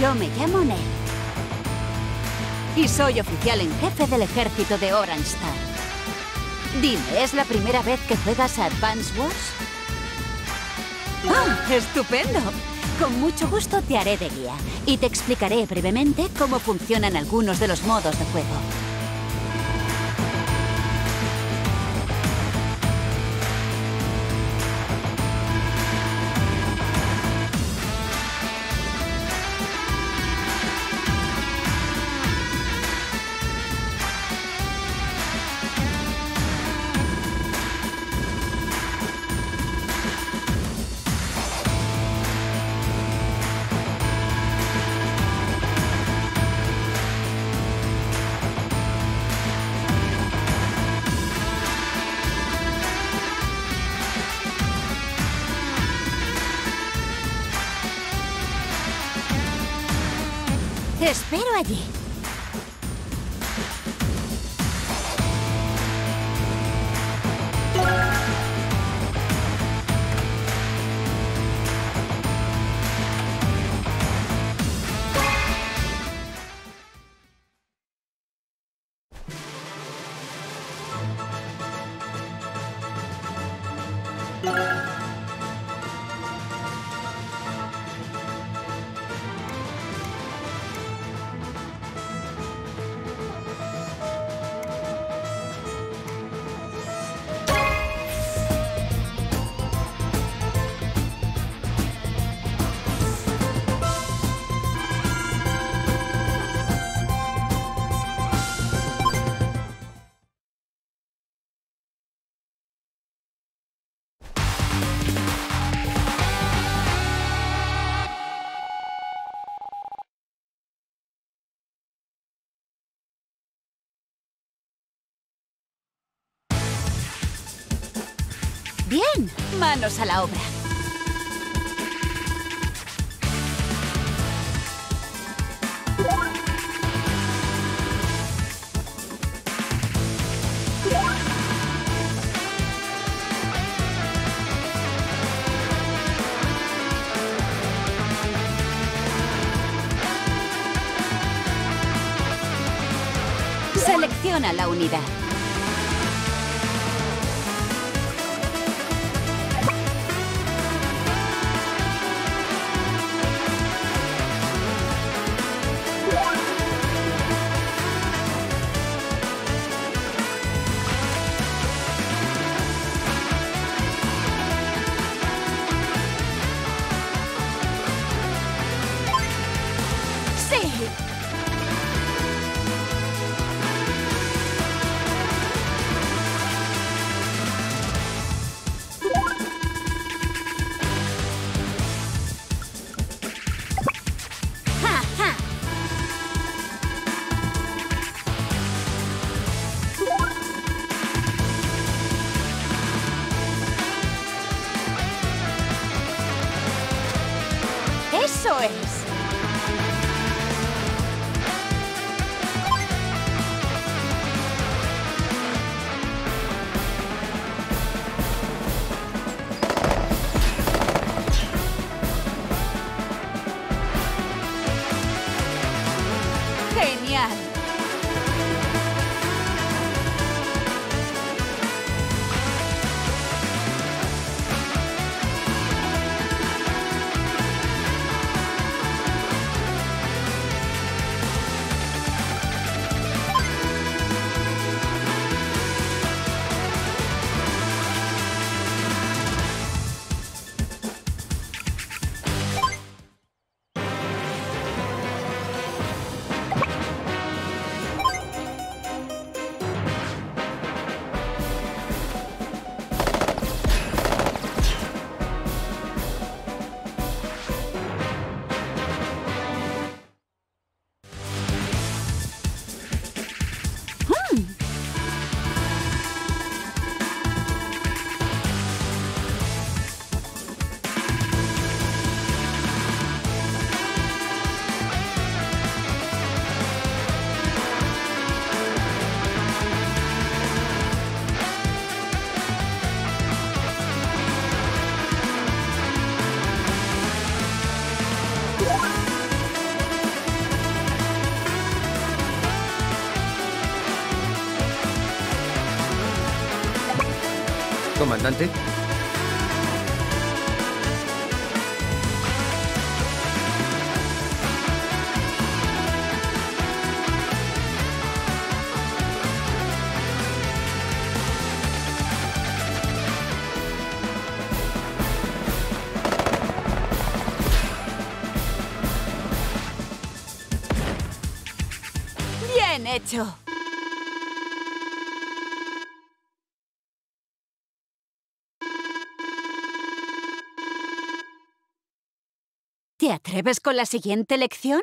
Yo me llamo Nell. Y soy oficial en jefe del ejército de Orange. Dime, ¿es la primera vez que juegas a Advance Wars? ¡Ah! ¡Estupendo! Con mucho gusto te haré de guía y te explicaré brevemente cómo funcionan algunos de los modos de juego. Espero allí. Bien, manos a la obra. Selecciona la unidad. choice. Genial. Comandante. ¡Bien hecho! ¿Te atreves con la siguiente lección?